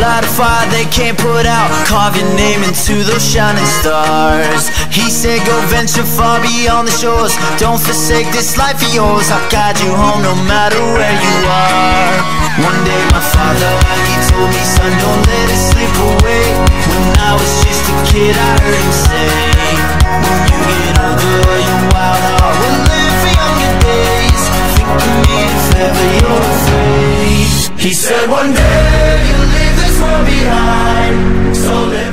Light a fire they can't put out. Carve your name into those shining stars. He said go venture far beyond the shores. Don't forsake this life of yours. I'll guide you home no matter where you are kid I heard him say When you get older, you wild heart. Will live for younger days. Think of me if ever you're afraid. He said one day you'll leave this world behind. So let